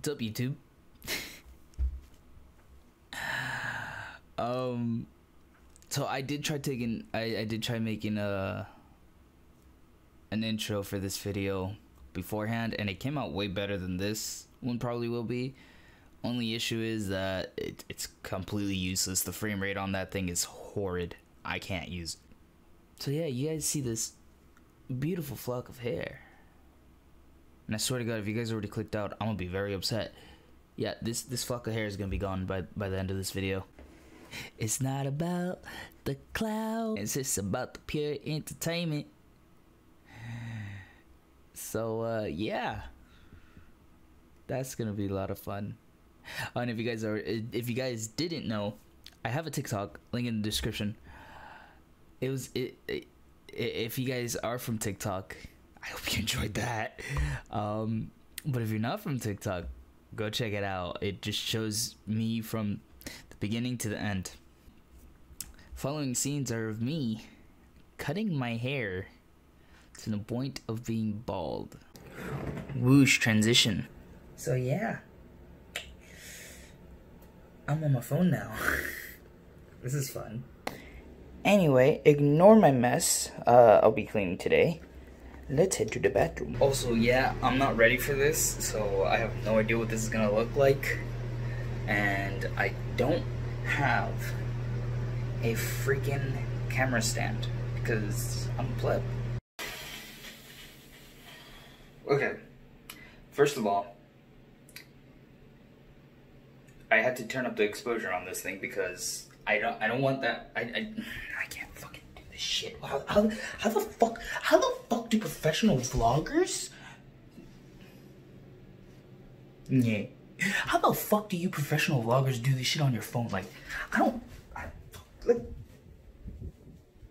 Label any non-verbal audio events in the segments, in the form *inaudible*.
What's up, YouTube? um, so I did try taking, I, I did try making a an intro for this video beforehand, and it came out way better than this one probably will be. Only issue is that it, it's completely useless. The frame rate on that thing is horrid. I can't use it. So yeah, you guys see this beautiful flock of hair. And I swear to God, if you guys already clicked out, I'm gonna be very upset. Yeah, this this flock of hair is gonna be gone by by the end of this video. It's not about the cloud. It's just about the pure entertainment. So uh, yeah, that's gonna be a lot of fun. Oh, and if you guys are, if you guys didn't know, I have a TikTok link in the description. It was it, it if you guys are from TikTok, I hope you enjoyed that. Um, but if you're not from TikTok, go check it out. It just shows me from the beginning to the end. Following scenes are of me cutting my hair to the point of being bald. Whoosh transition. So yeah. I'm on my phone now. *laughs* this is fun. Anyway, ignore my mess. Uh, I'll be cleaning today. Let's head to the bathroom. Also, yeah, I'm not ready for this, so I have no idea what this is gonna look like. And I don't have a freaking camera stand because I'm a pleb. Okay, first of all, I had to turn up the exposure on this thing because I don't I don't want that I I, I can't shit. How, how, how the fuck how the fuck do professional vloggers Yeah. How the fuck do you professional vloggers do this shit on your phone? Like I don't I, like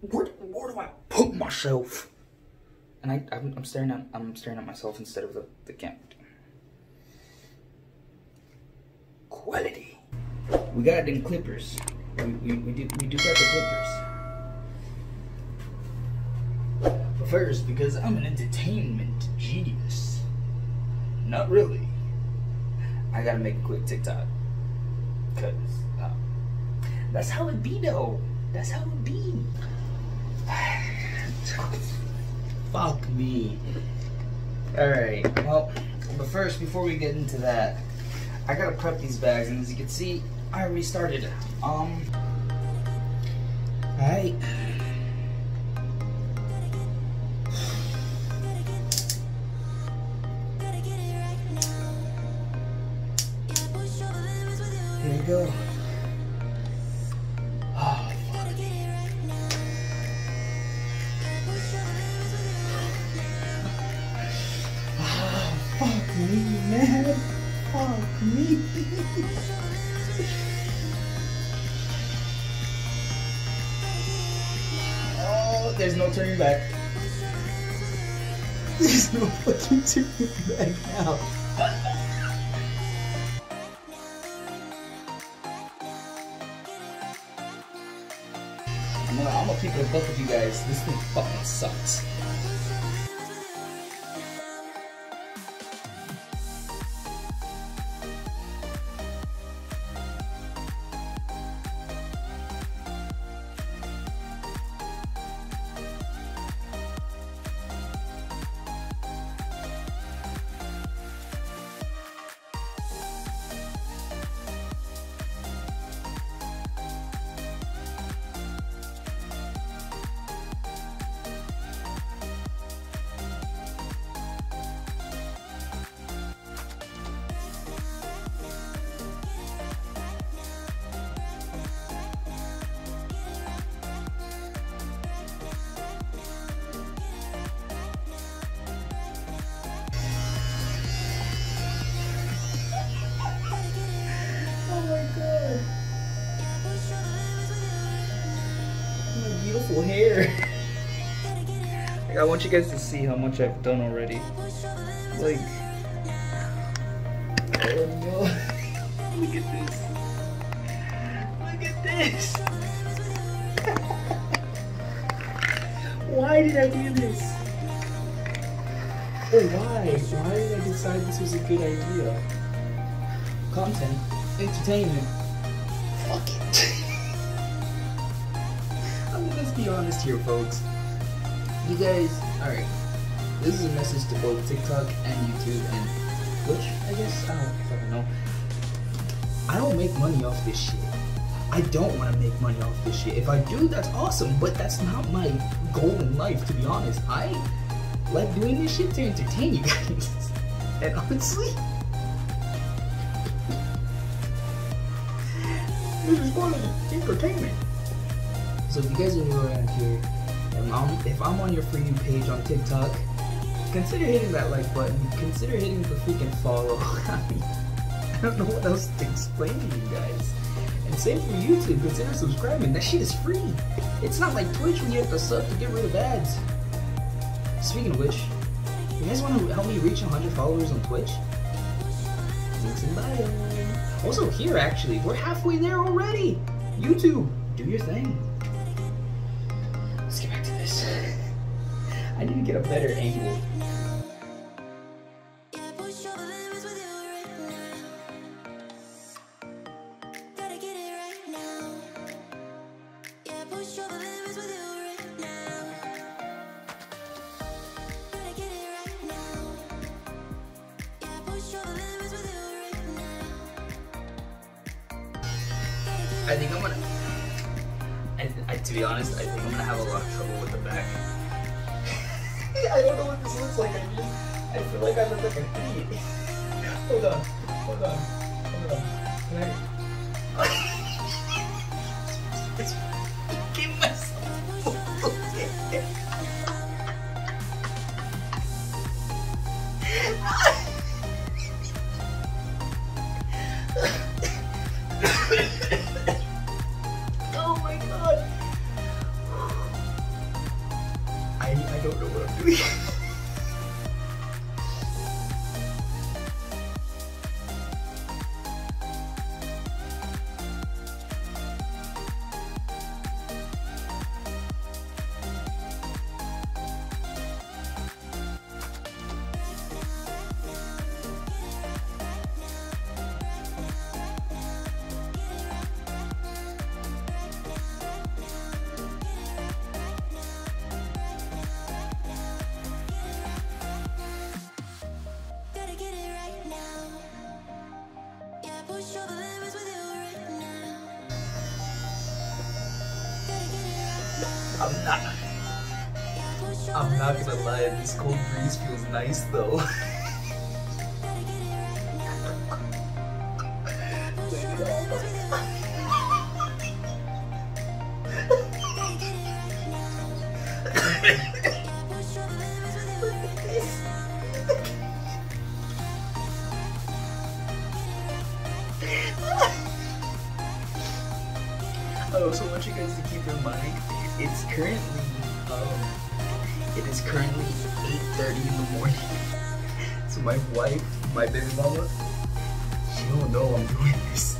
where, where do I put myself? And I I'm, I'm staring at I'm staring at myself instead of the, the camera. Quality. We got them clippers. We, we, we, do, we do got the clippers. First, because I'm an entertainment genius. Not really. I gotta make a quick TikTok. Cause uh, that's how it be though. That's how it be. *sighs* Fuck me. Alright, well, but first, before we get into that, I gotta prep these bags, and as you can see, I already started. Um. Alright. There's no turning back. *laughs* There's no fucking turning back now. I'm gonna, I'm gonna keep it a buck with you guys. This thing fucking sucks. Beautiful hair. *laughs* Like, I want you guys to see how much I've done already. Like, oh no. Look at this. Look at this. *laughs* Why did I do this? Oh, why? Why did I decide this was a good idea? content, entertainment. Fuck it. *laughs* Be honest here, folks. You guys, alright. This is a message to both TikTok and YouTube and Twitch, I guess. I don't fucking know. I don't make money off this shit. I don't want to make money off this shit. If I do, that's awesome, but that's not my goal in life, to be honest. I like doing this shit to entertain you guys. *laughs* and honestly, *laughs* this is part of entertainment. So if you guys are new around here, um, and I'm, if I'm on your For You page on TikTok, consider hitting that like button. Consider hitting the freaking follow. *laughs* I don't know what else to explain to you guys. And same for YouTube, consider subscribing. That shit is free. It's not like Twitch when you have to sub to get rid of ads. Speaking of which, you guys want to help me reach 100 followers on Twitch? Links in bio. Also here, actually, we're halfway there already. YouTube, do your thing. I need to get a better angle. I think I'm gonna. I, I, to be honest, I think I'm gonna have a lot of trouble with the back. *laughs* I don't know what this looks like. I just, I feel like I look like an idiot. *laughs* Hold on, hold on, hold on. Can I? I'm not. I'm not gonna lie. This cold breeze feels nice though. *laughs* *laughs* *laughs* it's currently, um, it is currently 8.30 in the morning. *laughs* So my wife, my baby mama, she don't know I'm doing this.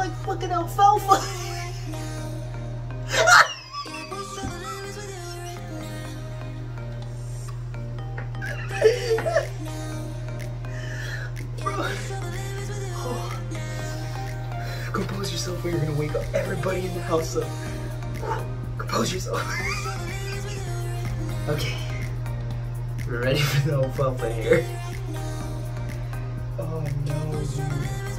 Like fucking alfalfa. *laughs* Compose yourself or you're gonna wake up everybody in the house up. Compose yourself. *laughs* okay. We're ready for the alfalfa here. Oh no, dude.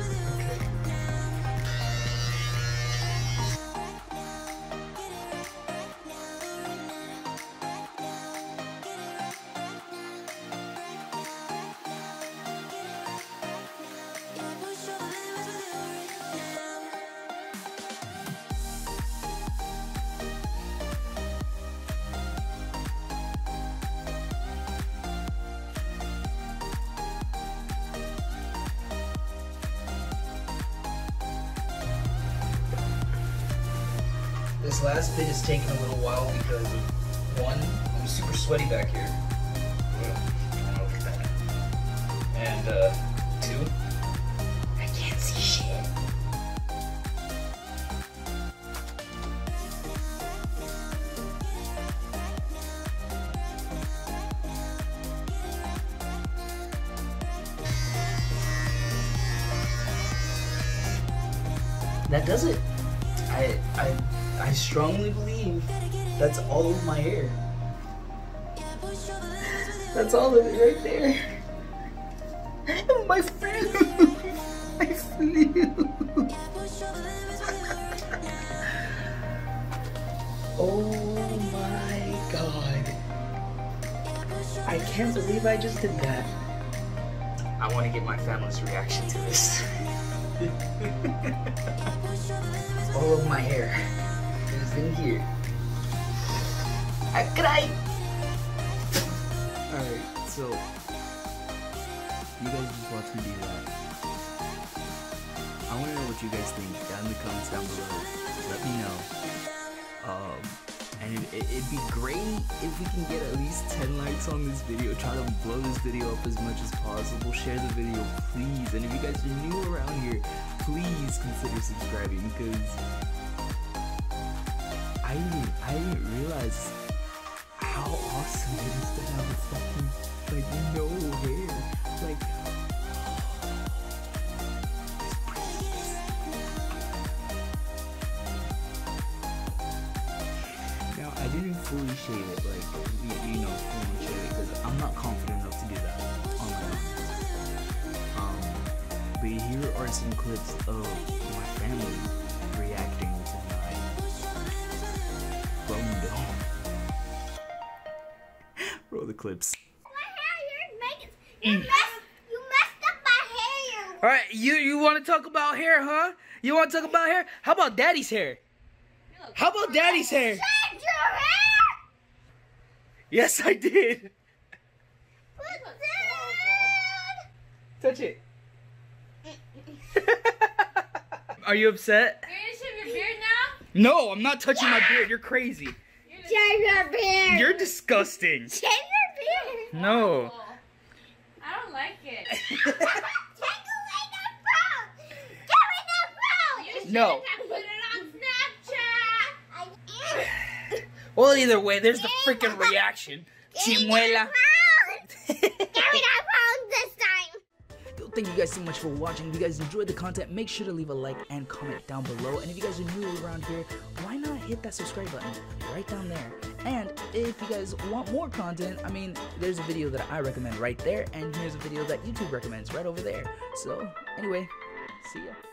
This last bit is taking a little while because one, I'm super sweaty back here. And uh, two, I can't see shit. That does it. I I I strongly believe that's all of my hair. That's all of it right there. *laughs* My friend, I flew. oh my god! I can't believe I just did that. I want to get my family's reaction to this. *laughs* all of my hair is in here. I cry. Alright, so you guys just watch me do that. I want to know what you guys think down in the comments down below. Let me know. Um, and it, would be great if we can get at least 10 likes on this video. Try to blow this video up as much as possible. Share the video, please. And if you guys are new around here, please consider subscribing because I didn't, I didn't realize how awesome it is to have a fucking like no hair. Like Now I didn't fully shave it, like you, you know, full shave it because I'm not confident enough to do that on my own. Um, but here are some clips of my family reacting *laughs* Roll the clips. You mm. messed, you messed up my hair. All right, you you want to talk about hair, huh? You want to talk about hair? How about daddy's hair? How about daddy's hair? Shed your hair. Yes, I did. What's Touch it. *laughs* Are you upset? You're gonna shave your beard now? No, I'm not touching my beard. You're crazy. You're gonna Shave your beard. You're disgusting. Shave your. No. I don't like it. *laughs* Take away the phone. Give me the phone. You No. put it on Snapchat. Well, either way, there's the freaking reaction. Chimuela. Give me the phone this time. Yo, thank you guys so much for watching. If you guys enjoyed the content, make sure to leave a like and comment down below. And if you guys are new around here, why not hit that subscribe button right down there? And if you guys want more content, I mean, there's a video that I recommend right there, and here's a video that YouTube recommends right over there. So, anyway, see ya.